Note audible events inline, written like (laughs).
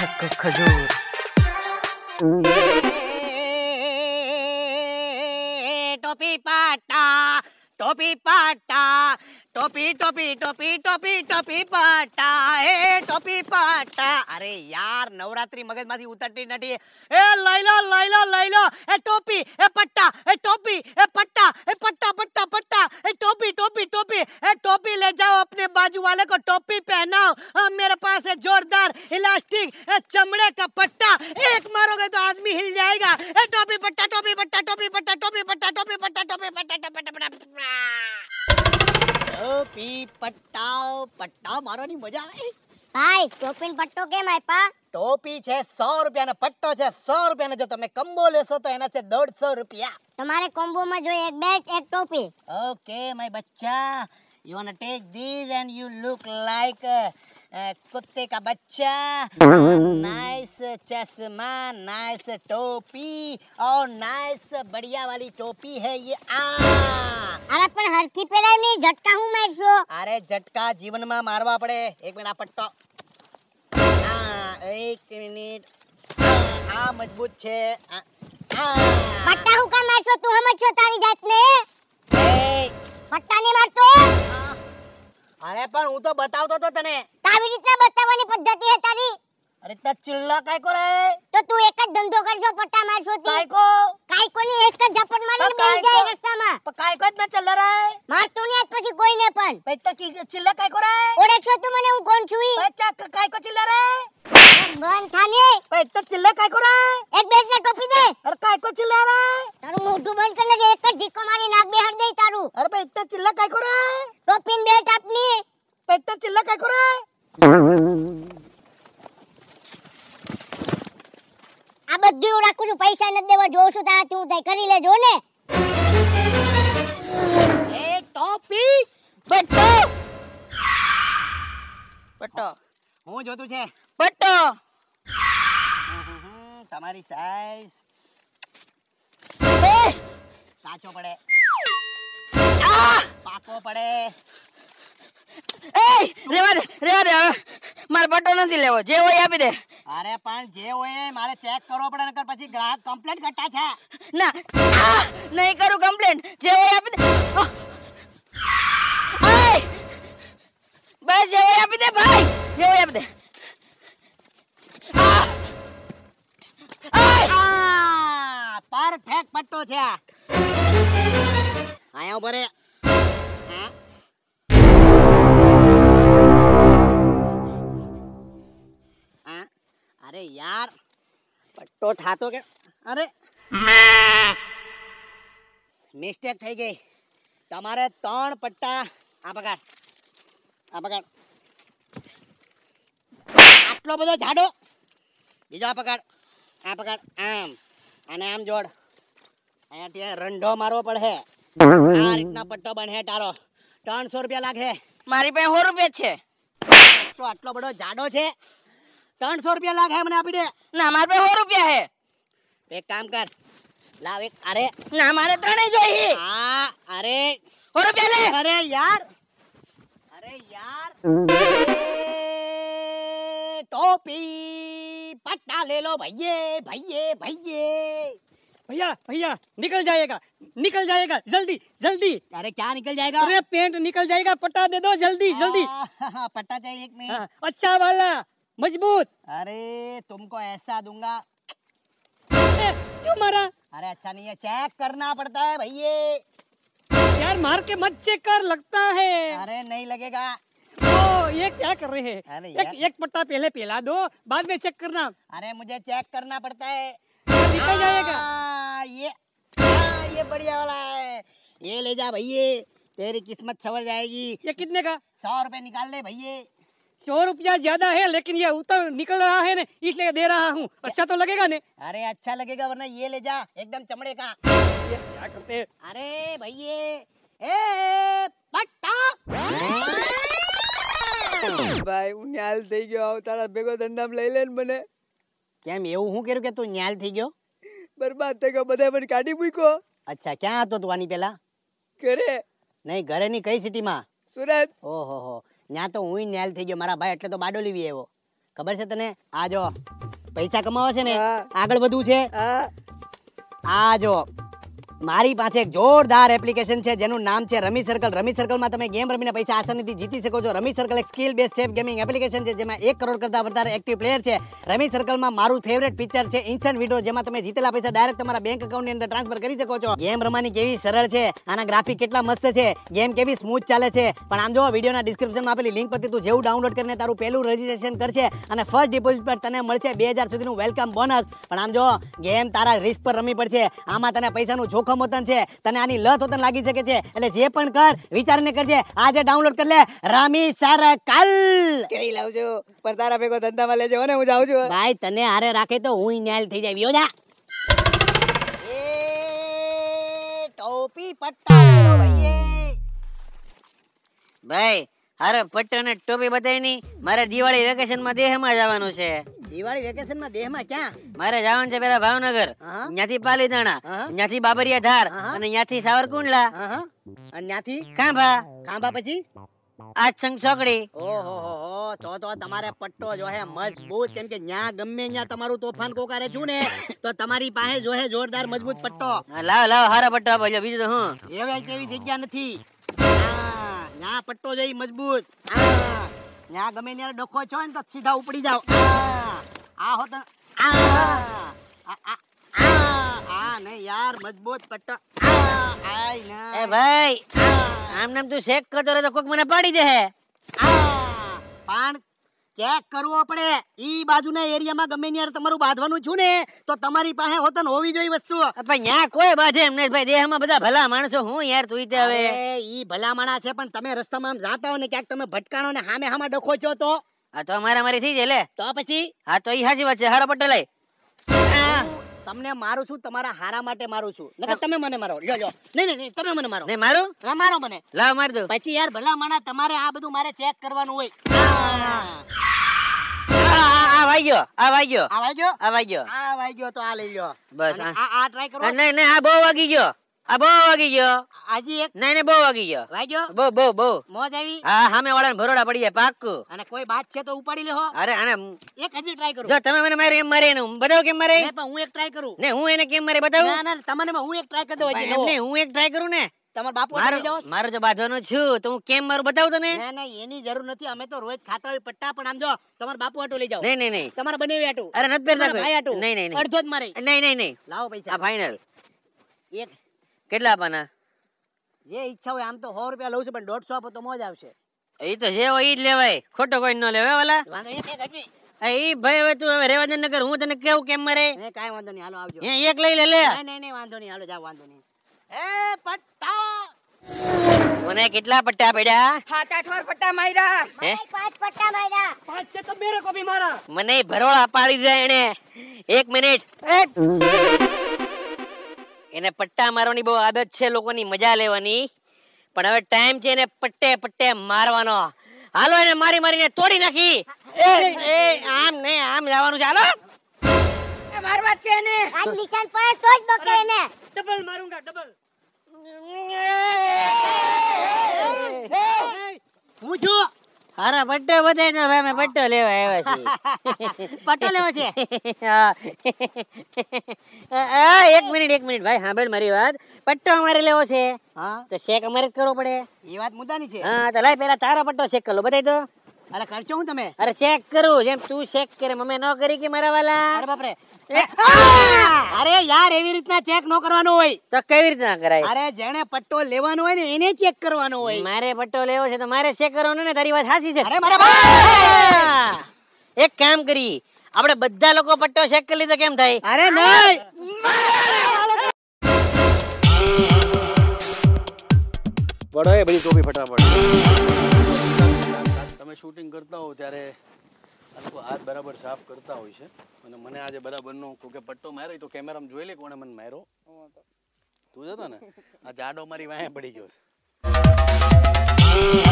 ખજૂર ટોપી પાટા ટોપી પાટા ટોપી ટોપી ટોપી ટોપી ટોપી પાટા એ ટોપી પાટા અરે યાર નવરાત્રી મગજમાંથી ઉતરતી નથી એ લઈ લો पट्टा टोपी पट्टा टोपी पट्टा टोपी पट्टा ટોપી પટ્ટા પટ્ટા મારવાની મજા આવે ભાઈ ટોપીન પટ્ટો કેમ આપ્યા ટોપી છે સો રૂપિયાનો પટ્ટો છે સો રૂપિયાનો જો તમે કંબો લેશો તો એના છે દોઢસો રૂપિયા તમારે કોમ્બોમાં જોઈએ એક બેટ એક ટોપી Okay, my बच्चा, you wanna take these and you look like uh, uh, कुत्ते का बच्चा. nice चश्मा, nice टोपी और nice बढ़िया वाली टोपी है ये आ અરે પણ હરખી પહેરાય નહીં ઝટકા હું મારશો અરે ઝટકા જીવનમાં મારવા પડે એક મિનિટ આ પટ્ટો આ એક મિનિટ આ, આ મજબૂત છે આ, આ. પટ્ટા હું કામ મારશો તું સમજ છો તારી જાતને એ, પટ્ટા ને મારતો આ. અરે પણ હું તો બતાવતો તો તને. આવી રીતના બતાવવાની પદ્ધતિ હે તારી? અરે તા ચિલ્લા કાઈ કો રે તો તું એક જ ધંધો કરશો પટ્ટા મારશો તી. કાઈ કો કાઈ કોની એક જ ઝપટ મારીને બે કાંઈ જાય કો- રસ્તામાં. પણ કાઈ કો જ ના ચલ્લા રે મારતું નહીં આજ પછી કોઈને પણ. પૈતા કી ચિલ્લા કાઈ કો રે ઓળે છો તું મને હું કોણ છું ઈ? બચ્ચા કાઈ કો ચિલ્લા રે બંધ થાને. પૈતા ચિલ્લા કાઈ કો રે એક બેટ ને ટોપી દે. અરે કાઈ કો ચિલ્લા હું જોતું છે? પટ્ટો તમારી સાઈઝ કાચો પડે. પાકો પડે. એ રેવા દે રેવા દે મારે પટ્ટો નથી લેવો જે હોય આપી દે. અરે પણ જે હોય એ મારે ચેક કરવો પડે નકર પછી ગ્રાહક કમ્પ્લેટ કરતા છે. ના નહીં કરું કમ્પ્લેન જે હોય આપી દે. બસ જે હોય આપી દે ભાઈ! જે હોય એ આપી દે આહ! આય! પરફેક્ટ પટ્ટો છે આ આયા ઊભો રે હા હા? અરે યાર પટ્ટો થાતો કે અરે મિસ્ટેક થઈ ગઈ તમારે ત્રણ પટ્ટા આ પકડ આ પકડ આટલો બધો જાડો? બીજો આ પકડ આ પકડ આમ. અને આમ જોડ. અહીંયા ત્યાં રંઢો મારવો પડે આ રીતના પટ્ટો બને તારો. ત્રણસો રૂપિયા લાગે મારી પાસે સો રૂપિયા છે. તો આટલો બધો જાડો છે? ત્રણસો રૂપિયા લાગે મને આપી દે. ના મારી પાસે સો રૂપિયા હે એક કામ કર. લાવ એક અરે. ના મારે ત્રણેય જોઈએ. આ અરે. સો રૂપિયા લે. અરે યાર. અરે યાર. टोपी पट्टा ले लो भैये भैये भैये। भैया भैया निकल जाएगा निकल जाएगा जल्दी जल्दी। अरे क्या निकल जाएगा? अरे पेंट निकल जाएगा पट्टा दे दो जल्दी जल्दी। हाँ, हाँ, हाँ, पट्टा चाहिए एक मिनट अच्छा वाला मज़बूत। अरे तुमको ऐसा दूँगा। क्यों मारा? अरे अच्छा नहीं है चेक करना पड़ता है भैया। यार मार के मत चेक कर लगता है। अरे नहीं लगेगा। ये क्या कर रहे हैं? एक एक पट्टा पहले पिला दो बाद में चेक करना। अरे मुझे चेक करना पड़ता है। निकल जाएगा हाँ, ये हाँ, ये बढ़िया वाला है। ये ले जा भैये तेरी किस्मत सवर जाएगी। ये कितने का? सौ रुपए निकाल ले भैया। सौ रुपया ज़्यादा है लेकिन ये उतर निकल रहा है ना इसलिए दे रहा हूँ। अच्छा तो लगेगा ने? अरे अच्छा लगेगा वरना ये ले जा एकदम चमड़े का। ये क्या करते हैं? अरे भैया ए पट्टा। ભાઈ હું ન્યાલ થઈ ગયો. આવ તારા ભેગો ધંધામ લઈ લે ને મને. કેમ એવું હું કર્યું કે તું ન્યાલ થઈ ગયો? બરબાદ થઈ ગયો બધા મને કાઢી મૂક્યો. અચ્છા ક્યાં હતો તું આની પેલા ઘરે. નહીં ઘરે ની કઈ સિટીમાં? સુરત. ઓહો હો ત્યાં તો હું ન્યાલ થઈ ગયો મારા ભાઈ એટલે તો બાડો લેવી આવ્યો. ખબર છે તને? આ જો પૈસા કમાવા છે ને આગળ વધવું છે. આ જો મારી પાસે એક જોરદાર એપ્લિકેશન છે, જેનું નામ છે રમી સર્કલ રમી સર્કલમાં તમે ગેમ રમીને પૈસા આસાનીથી જીતી શકો છો. રમી સર્કલ એક skill based safe gaming application છે, જેમાં એક કરોડ કરતા વધારે એક્ટિવ પ્લેયર છે. રમી સર્કલમાં મારું ફેવરેટ પિક્ચર છે ઇન્સ્ટન્ટ વિડ્રો જેમાં તમે જીતેલા પૈસા ડાયરેક્ટ તમારા બેંક એકાઉન્ટની અંદર ટ્રાન્સફર કરી શકો છો. ગેમ રમવાની કેવી સરળ છે, આના ગ્રાફિક કેટલા મસ્ત છે ગેમ કેવી સ્મૂથ ચાલે છે. પણ આમ જો વિડીયોના ડિસ્ક્રિપ્શનમાં આપેલી લિંક પરથી તું જેવું ડાઉનલોડ કરીને તારું પહેલું રજીસ્ટ્રેશન કરશે અને ફર્સ્ટ ડિપોઝિટ પર તને મળશે બે હજાર સુધીનું વેલકમ બોનસ પણ આમ જો ગેમ તારા રિસ્ક પર રમવી પડશે. આમાં તને પૈસાનું જોખમ હોતન છે. તને આની લત વતન લાગી શકે છે. એટલે જે પણ કર વિચારને કરજે. આજે ડાઉનલોડ કરી લે. Rummy Circle. કરી લાવું છું પણ તારા ભેગો ધંધામાં લેજો ને હું જાઉં છું. ભાઈ તને હારે રાખે તો હું ન્યાલ થઈ જાય વિયો ટોપી પટ્ટા ભાઈ અરે પટ્ટો ને ટોપી બતાવી ની મારે દિવાળી વેકેશનમાં દેહમાં જવાનું છે. દિવાળી વેકેશનમાં દેહમાં ક્યાં? મારે જવાનું છે પેલા ભાવનગર. ત્યાંથી પાલીતાણા. ત્યાંથી બાબરિયા ધાર. અને ત્યાંથી સાવરકુંડલા. અને ત્યાંથી? કાંભા ખાંભા પછી? આજ સંગ ચોકડી ઓહો તો તો તમારે પટ્ટો જો હે મજબૂત. કેમ કે ન્યા ગમે ન્યા તમારું તોફાન કોકારે છું ને તો તમારી પાસે જો હે જોરદાર મજબૂત પટ્ટો. લાવ લાવ હારા પટ્ટો આપો. બીજું તો હું. એવી તેવી જગ્યા નથી. ન્યા પટ્ટો જઈ મજબૂત. ન્યા ગમે ન્યા ડખો છો ને તો સીધા ઉપડી જાવ આ હોત આ આ આ આ આ ને યાર મજબૂત પટ્ટો. આય ના. એ ભાઈ આમ નામ તું શેક કરતો રહે તો કોક મને પાડી દે હે. પણ ચેક કરવો પડે. ઈ બાજુના એરિયામાં ગમે ત્યારે તમારું બાંધવાનું છું ને તો તમારી પાસે હોતન હોવી જોઈએ વસ્તુ. ભાઈ ન્યા કોઈ બાંધે એમ નહીં. ભાઈ દેહમાં બધા ભલા માણસો હું યાર તું હવે. ઈ ભલા માણસ છે પણ તમે રસ્તામાં આમ જાતા હો ને ક્યાંક તમે ભટકાણો ને હામે હામાં ડખો છો તો? આ તો મારા મારી થઈ જાય લે. તો પછી? હા તો ઈ સાચી વાત છે. હારો પટેલાય તમને મારું છું તમારા હારા માટે મારું છું. નકર તમે મને મારો. લ્યો લ્યો. નહીં નહીં તમે મને મારો. નહીં મારો? હા, મારો મને. લાવ મારી દો પછી યાર ભલા માણસ તમારે આ બધું મારે ચેક કરવાનું હોય. આ આ આ- આ આ વાગ્યો આ ગયો? આ વાગ્યો આ વાગ્યો તો આ લઈ લ્યો. બસ, આ. આ ટ્રાય કરો. નહીં નહીં આ બહુ વાગી ગયો. આ બહુ વાગી ગયો. આજી એક નહીં નહીં બહુ વાગી ગયો. વાગ્યો? બહુ બહુ બહુ. મોજ આવી? હા સામે વાળાને ભરોડા પડી જાય પાક્કું. અને કોઈ વાત છે તો ઉપાડી લેહો. અરે આને એક હજી ટ્રાય કરું. જો તમે મને મારે એમ મારે એને બતાવો કેમ મારે? પણ હું એક ટ્રાય કરું. ને હું એને કેમ મારે બતાવું? ના ના તમને હું એક ટ્રાય કરી દઉં એમ નહીં, હું એક ટ્રાય કરું ને. તમારા બાપુ આવી જાવ મારો જો બાંધવાનો છું તો હું કેમ મારું બતાવું તને? ના ના એની જરૂર નથી. અમે તો રોજ ખાતા હોય પટ્ટા પણ આમ જો તમારો બાપુ આટો લઈ જાવ નહીં નહીં નહીં. તમારા બનેવી આટું. અરે નથી પહેરતા ભાઈ આટું. નહીં નહીં અડધો જ મારે. નહીં નહીં નહીં. લાવો આ પૈસા ફાઇનલ એક કેટલા આપવાના? જે ઈચ્છા હોય આમ તો સો રૂપિયા લઉં છું પણ દોઢસો આપો તો મોજ આવશે. એ તો જે હોય એ જ લેવાય. ખોટો કોઈ ન લેવાય વાલા. ભાઈ હવે તું હવે રેવા નગર હું તને કેવું કેમ મરે? કાંઈ વાંધો નહીં હાલો આવજો. હે, એક લઈ લે લે. નહીં નહીં વાંધો નહીં હાલો જાઓ વાંધો નહીં. એ પટ્ટા! મને કેટલા પટ્ટા પડ્યા? હાથ આઠ વાર પટ્ટા માર્યા. હે? પાંચ પટ્ટા માર્યા. પાંચ છે તો મેરે કો ભી મારા. મને ભરોળા પાડી દે એને. એક મિનિટ. એને પટ્ટા મારવાની બહુ આદત છે લોકોની મજા લેવાની પણ હવે ટાઈમ છે એને પટ્ટે પટ્ટે મારવાનો હાલો એને મારી મારીને તોડી નાખી એ એ આમ ને આમ જવાનું છે હાલો મારવા છે એને આ નિશાન પડે તો જ બકે એને ડબલ મારુંગા ડબલ હું છું હારા પટ્ટો બધાય તો ભાઈ અમે પટ્ટો લેવા આવ્યા છીએ. (laughs) પટ્ટો લેવો છે? (laughs) હા. એક મિનિટ એક મિનિટ. ભાઈ સાંભળ મારી વાત. પટ્ટો અમારે લેવો છે. હા? તો શેક અમારે જ કરવો પડે. એ વાત મુદ્દાની છે. હા તો લાય પેલા તારો પટ્ટો ચેક કરો બધાય તો. અરે કરશો હું તમે? અરે ચેક કરું જેમ તું ચેક કરે મમ્મી ન કરી કે મારા વાલા? અરે બાપરે. (laughs) અરે યાર એવી રીતના ચેક નો કરવાનો હોય. તો કેવી રીતના કરાય? અરે જેણે પટ્ટો લેવાનો હોય ને એને ચેક કરવાનો હોય. મારે પટ્ટો લેવો છે તો મારે ચેક કરવાનો ને તારી વાત સાચી છે. અરે મારે એક કામ કરી આપણે બધા લોકો પટ્ટો ચેક કરી લીધો કેમ થાય? અરે નહીં! પડો એ બધી ટોપી ફટાફટ તમે શૂટિંગ કરતા હો ત્યારે આ લોકો હાથ બરાબર સાફ કરતા હોય છે. અને મને આજે બરાબરનો કે પટ્ટો માર્યો તો કેમેરામાં જોઈ લે કોણે મને માર્યો. તું જ હતો ને? આ જાડો મારી વાંહે પડી ગયો છે. (laughs)